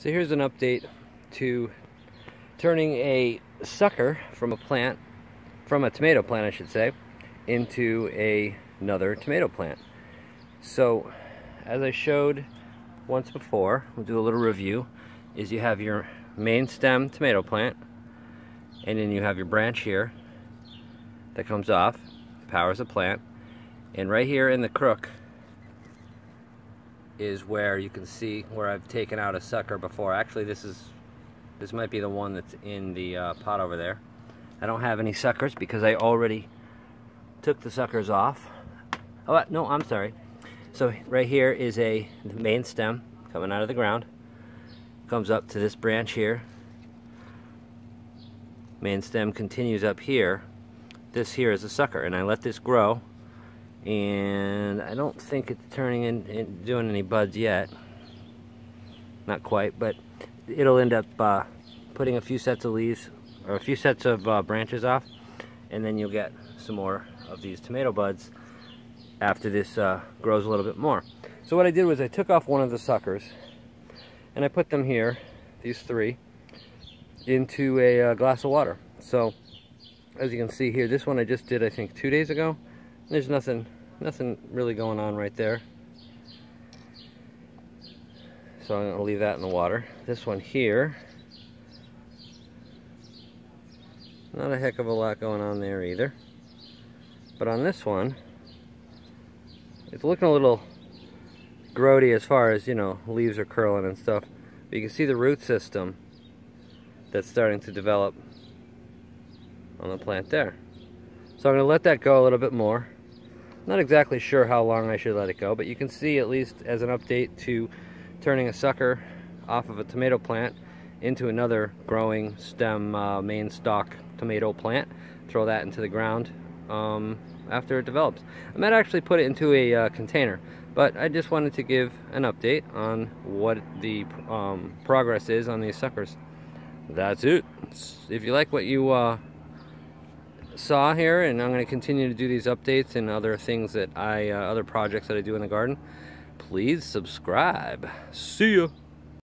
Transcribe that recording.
So here's an update to turning a sucker from a plant, from a tomato plant I should say, into a, another tomato plant. So as I showed once before, we'll do a little review, is you have your main stem tomato plant and then you have your branch here that comes off, powers the plant, and right here in the crook is where you can see where I've taken out a sucker before. Actually, this is this might be the one that's in the uh, pot over there. I don't have any suckers because I already took the suckers off. Oh, no, I'm sorry. So right here is a main stem coming out of the ground. Comes up to this branch here. Main stem continues up here. This here is a sucker, and I let this grow and I don't think it's turning in, in doing any buds yet. Not quite but it'll end up uh, putting a few sets of leaves or a few sets of uh, branches off. And then you'll get some more of these tomato buds after this uh, grows a little bit more. So what I did was I took off one of the suckers and I put them here these three into a uh, glass of water. So as you can see here this one I just did I think two days ago there's nothing, nothing really going on right there. So I'm to leave that in the water. This one here, not a heck of a lot going on there either. But on this one, it's looking a little grody as far as, you know, leaves are curling and stuff. But you can see the root system that's starting to develop on the plant there. So I'm going to let that go a little bit more. Not exactly sure how long I should let it go, but you can see at least as an update to turning a sucker off of a tomato plant into another growing stem uh, main stalk tomato plant. Throw that into the ground um, after it develops. I might actually put it into a uh, container, but I just wanted to give an update on what the um, progress is on these suckers. That's it. If you like what you uh, saw here and I'm going to continue to do these updates and other things that I, uh, other projects that I do in the garden, please subscribe. See ya.